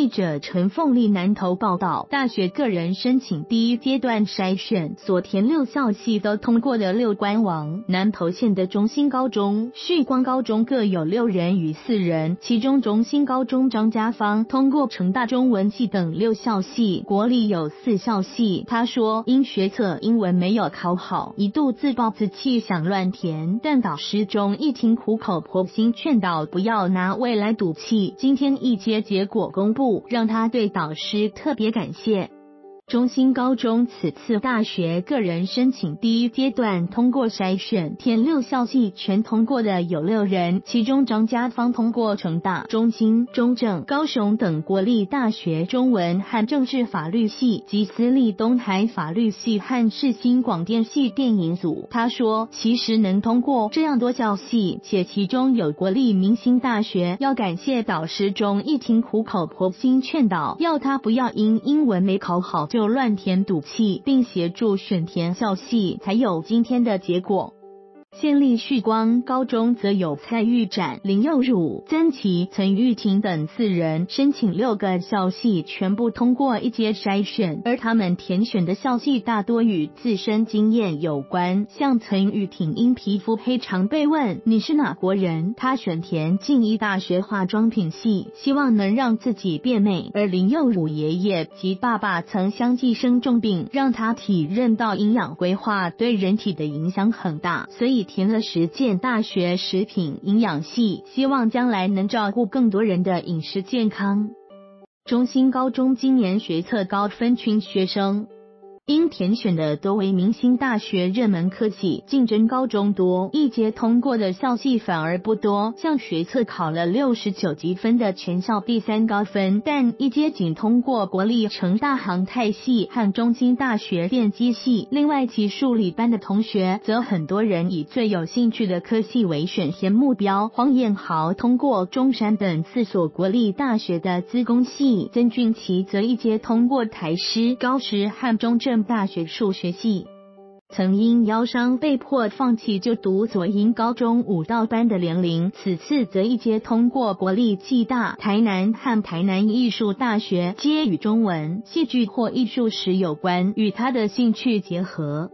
记者陈凤丽南投报道，大学个人申请第一阶段筛选所填六校系都通过的六官网，南投县的中心高中、旭光高中各有六人与四人，其中中心高中张家芳通过成大中文系等六校系，国立有四校系。他说，因学测英文没有考好，一度自暴自弃想乱填，但导师中一听苦口婆心劝导不要拿未来赌气。今天一阶结果公布，让他对导师特别感谢。中心高中此次大学个人申请第一阶段通过筛选，填六校系全通过的有六人，其中张家芳通过成大、中兴、中正、高雄等国立大学中文和政治法律系及私立东海法律系和世新广电系电影组。他说，其实能通过这样多校系，且其中有国立明星大学，要感谢导师中一听苦口婆心劝导，要他不要因英文没考好就。就乱填赌气，并协助选填校系，才有今天的结果。县立旭光高中则有蔡玉展、林佑汝、曾琦、陈玉婷等四人申请六个校系，全部通过一阶筛选，而他们填选的校系大多与自身经验有关。像陈玉婷因皮肤黑，常被问你是哪国人，他选填静一大学化妆品系，希望能让自己变美。而林佑汝爷爷及爸爸曾相继生重病，让他体认到营养规划对人体的影响很大，所以。填了实践大学食品营养系，希望将来能照顾更多人的饮食健康。中心高中今年学测高分群学生。因填选的多为明星大学热门科系，竞争高中多，一阶通过的校系反而不多。像学测考了六十九积分的全校第三高分，但一阶仅通过国立成大航太系和中兴大学电机系。另外，其数理班的同学则很多人以最有兴趣的科系为选填目标。黄彦豪通过中山等四所国立大学的资工系，曾俊奇则一阶通过台师、高师和中正。大学数学系，曾因腰伤被迫放弃就读左营高中武道班的连玲，此次则一接通过国立暨大、台南和台南艺术大学，皆与中文、戏剧或艺术史有关，与他的兴趣结合。